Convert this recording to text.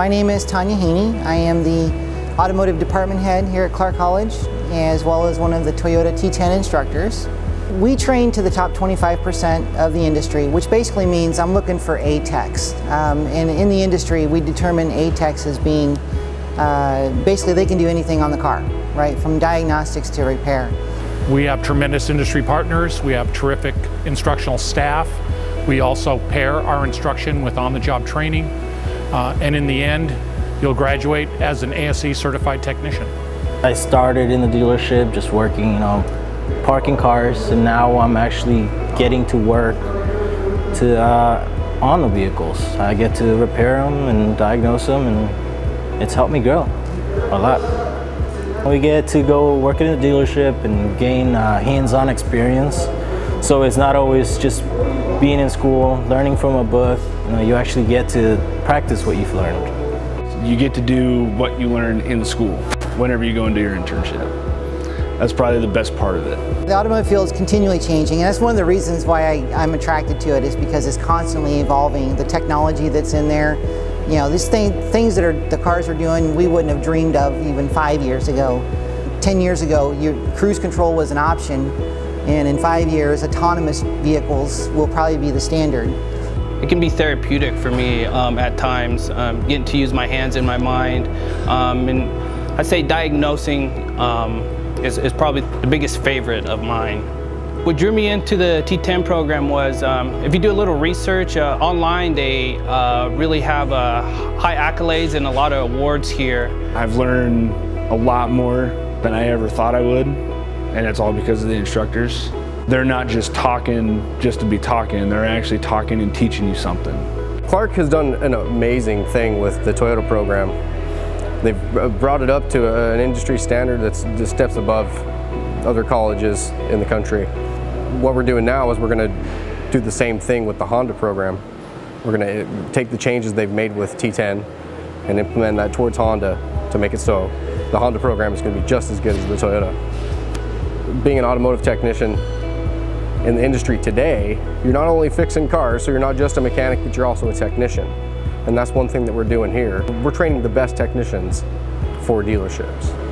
My name is Tanya Haney. I am the automotive department head here at Clark College, as well as one of the Toyota T-TEN instructors. We train to the top 25% of the industry, which basically means I'm looking for A-techs. Um, and in the industry, we determine A-techs as being, uh, basically they can do anything on the car, right? From diagnostics to repair. We have tremendous industry partners. We have terrific instructional staff. We also pair our instruction with on-the-job training. Uh, and in the end, you'll graduate as an ASE certified technician. I started in the dealership just working, you know, parking cars, and now I'm actually getting to work to uh, on the vehicles. I get to repair them and diagnose them, and it's helped me grow a lot. We get to go work in the dealership and gain uh, hands-on experience. So it's not always just being in school, learning from a book. You know, you actually get to practice what you've learned. You get to do what you learn in school whenever you go into your internship. That's probably the best part of it. The automotive field is continually changing, and that's one of the reasons why I, am attracted to it is because it's constantly evolving. The technology that's in there, you know, these thing, things that are the cars are doing, we wouldn't have dreamed of even five years ago. Ten years ago, your cruise control was an option, and in five years, autonomous vehicles will probably be the standard. It can be therapeutic for me um, at times, um, getting to use my hands and my mind. Um, and I'd say diagnosing um, is, is, probably the biggest favorite of mine. What drew me into the T-TEN program was um, if you do a little research uh, online, they uh, really have uh, high accolades and a lot of awards here. I've learned a lot more than I ever thought I would, and it's all because of the instructors they're not just talking just to be talking, they're actually talking and teaching you something. Clark has done an amazing thing with the Toyota program. They've brought it up to an industry standard that's just steps above other colleges in the country. What we're doing now is we're going to do the same thing with the Honda program. We're going to eh, take the changes they've made with T-TEN and implement that towards Honda to make it so the Honda program is going to be just as good as the Toyota. Being an automotive technician, in the industry today, you're not only fixing cars, so you're not just a mechanic, but you're also a technician. And that's one thing that we're doing here. We're training the best technicians for dealerships.